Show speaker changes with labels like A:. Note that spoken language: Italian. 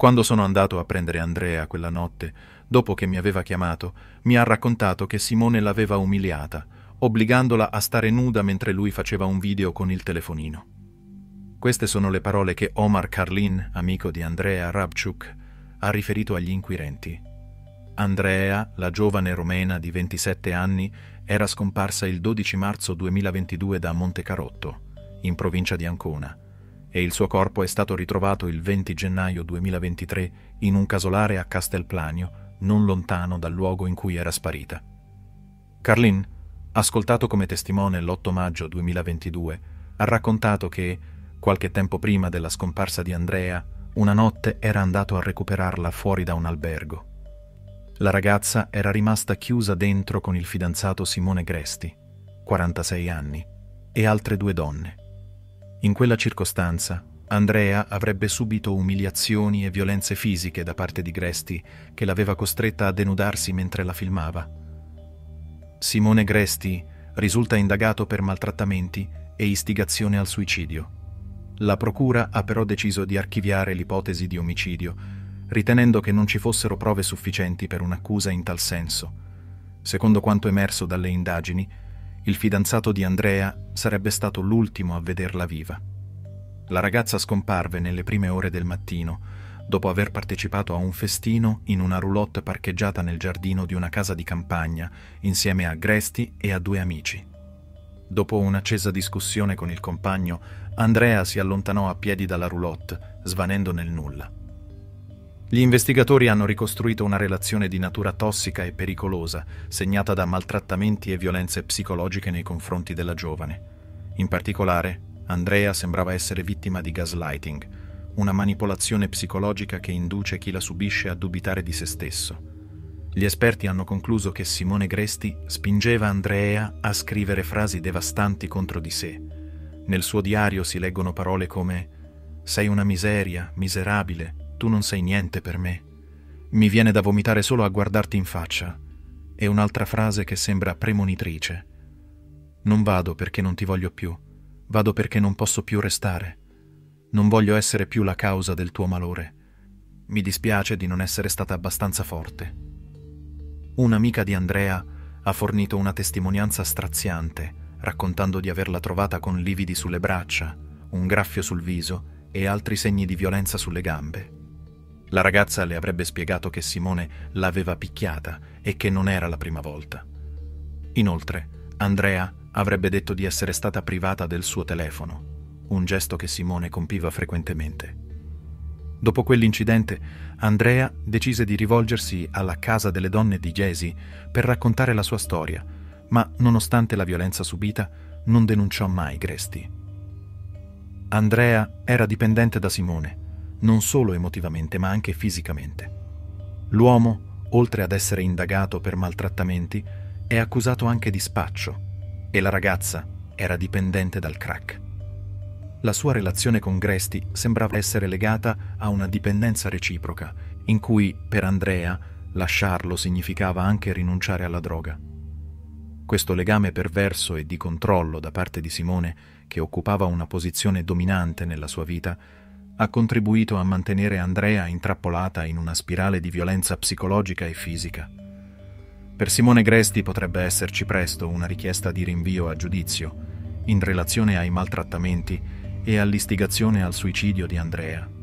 A: Quando sono andato a prendere Andrea quella notte, dopo che mi aveva chiamato, mi ha raccontato che Simone l'aveva umiliata, obbligandola a stare nuda mentre lui faceva un video con il telefonino. Queste sono le parole che Omar Karlin, amico di Andrea Rabchuk, ha riferito agli inquirenti. Andrea, la giovane romena di 27 anni, era scomparsa il 12 marzo 2022 da Montecarotto, in provincia di Ancona, e il suo corpo è stato ritrovato il 20 gennaio 2023 in un casolare a Castelplanio, non lontano dal luogo in cui era sparita. Carlin, ascoltato come testimone l'8 maggio 2022, ha raccontato che, qualche tempo prima della scomparsa di Andrea, una notte era andato a recuperarla fuori da un albergo. La ragazza era rimasta chiusa dentro con il fidanzato Simone Gresti, 46 anni, e altre due donne. In quella circostanza, Andrea avrebbe subito umiliazioni e violenze fisiche da parte di Gresti, che l'aveva costretta a denudarsi mentre la filmava. Simone Gresti risulta indagato per maltrattamenti e istigazione al suicidio. La procura ha però deciso di archiviare l'ipotesi di omicidio, ritenendo che non ci fossero prove sufficienti per un'accusa in tal senso. Secondo quanto emerso dalle indagini, il fidanzato di Andrea sarebbe stato l'ultimo a vederla viva. La ragazza scomparve nelle prime ore del mattino, dopo aver partecipato a un festino in una roulotte parcheggiata nel giardino di una casa di campagna, insieme a Gresti e a due amici. Dopo un'accesa discussione con il compagno, Andrea si allontanò a piedi dalla roulotte, svanendo nel nulla. Gli investigatori hanno ricostruito una relazione di natura tossica e pericolosa, segnata da maltrattamenti e violenze psicologiche nei confronti della giovane. In particolare, Andrea sembrava essere vittima di gaslighting, una manipolazione psicologica che induce chi la subisce a dubitare di se stesso. Gli esperti hanno concluso che Simone Gresti spingeva Andrea a scrivere frasi devastanti contro di sé. Nel suo diario si leggono parole come Sei una miseria, miserabile, tu non sei niente per me. Mi viene da vomitare solo a guardarti in faccia. E un'altra frase che sembra premonitrice. Non vado perché non ti voglio più, vado perché non posso più restare. Non voglio essere più la causa del tuo malore. Mi dispiace di non essere stata abbastanza forte. Un'amica di Andrea ha fornito una testimonianza straziante, raccontando di averla trovata con lividi sulle braccia, un graffio sul viso e altri segni di violenza sulle gambe. La ragazza le avrebbe spiegato che Simone l'aveva picchiata e che non era la prima volta. Inoltre, Andrea avrebbe detto di essere stata privata del suo telefono, un gesto che Simone compiva frequentemente. Dopo quell'incidente, Andrea decise di rivolgersi alla casa delle donne di Jesi per raccontare la sua storia, ma nonostante la violenza subita, non denunciò mai Gresti. Andrea era dipendente da Simone non solo emotivamente ma anche fisicamente. L'uomo, oltre ad essere indagato per maltrattamenti, è accusato anche di spaccio e la ragazza era dipendente dal crack. La sua relazione con Gresti sembrava essere legata a una dipendenza reciproca, in cui per Andrea lasciarlo significava anche rinunciare alla droga. Questo legame perverso e di controllo da parte di Simone, che occupava una posizione dominante nella sua vita, ha contribuito a mantenere Andrea intrappolata in una spirale di violenza psicologica e fisica. Per Simone Gresti potrebbe esserci presto una richiesta di rinvio a giudizio in relazione ai maltrattamenti e all'istigazione al suicidio di Andrea.